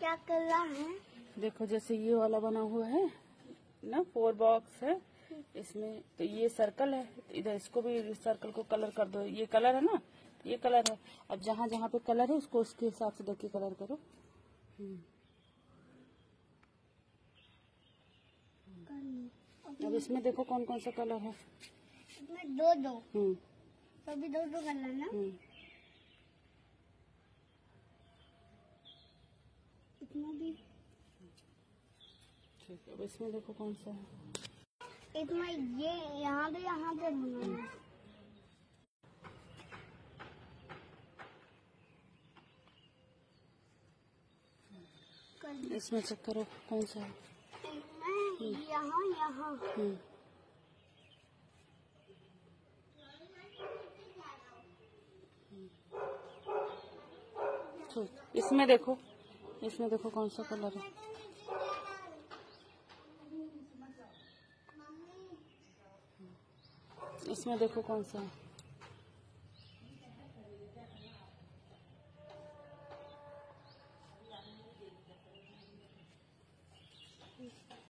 क्या कर रहा है? देखो जैसे ये वाला बना हुआ है ना फोर बॉक्स है। इसमें तो ये सर्कल है। इधर इसको भी सर्कल को कलर कर दो। ये कलर है ना? ये कलर है। अब जहाँ जहाँ पे कलर है उसको उसके हिसाब से देख के कलर करो। हम्म। अब इसमें देखो कौन कौन सा कलर है। इसमें दो दो। हम्म। तो भी दो दो कलर ना? इसमें भी। ठीक है अब इसमें देखो कौन सा है। इसमें ये यहाँ पे यहाँ पे बनाना है। इसमें चेक करो कौन सा है। यहाँ यहाँ। हम्म। ठीक इसमें देखो। इसमें देखो कौन सा कलर है। इसमें देखो कौन सा है।